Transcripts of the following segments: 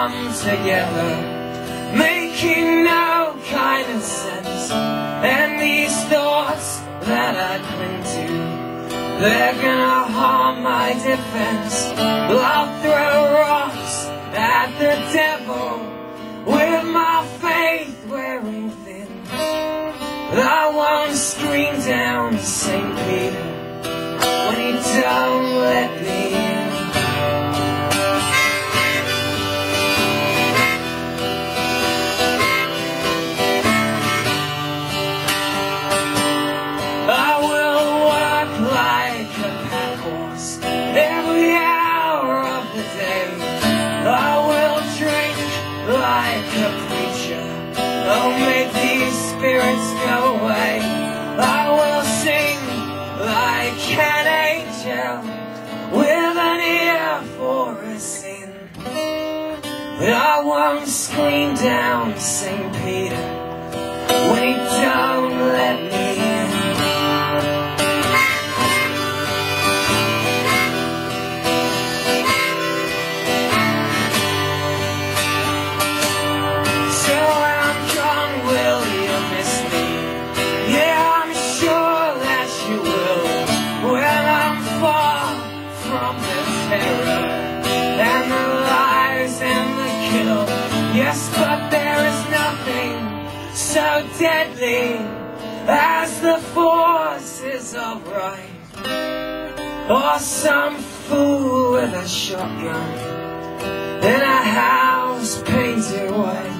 comes together, making no kind of sense. And these thoughts that I cling to, they're gonna harm my defense. I'll throw rocks at the devil with my faith wearing thin. I won't scream down St. Peter when he don't let me I won't scream down St. Peter Wait, don't let me so deadly as the forces of right. Or some fool with a shotgun in a house painted white.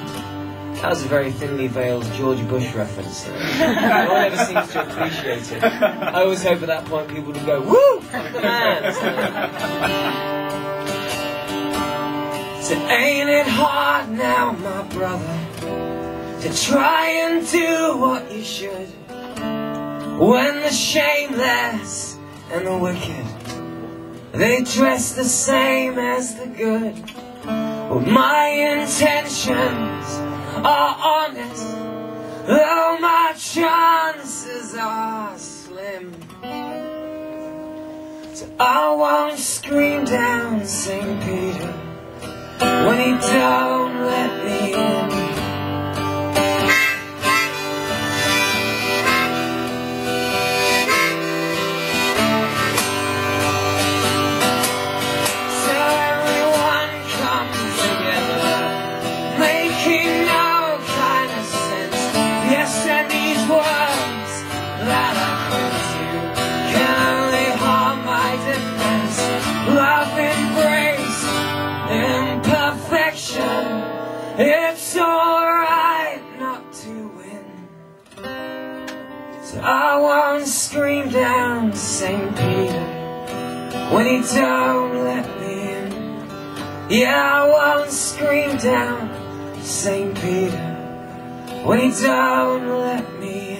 That was a very thinly veiled George Bush reference. No one ever seems to appreciate it. I always hope at that point people would go, woo, the man. So ain't it hard now, my brother, to try and do what you should when the shameless and the wicked they dress the same as the good. Well, my intentions are honest, though my chances are slim. So I won't scream down St. Peter when he don't So I won't scream down St. Peter when he don't let me in. Yeah, I won't scream down St. Peter when he don't let me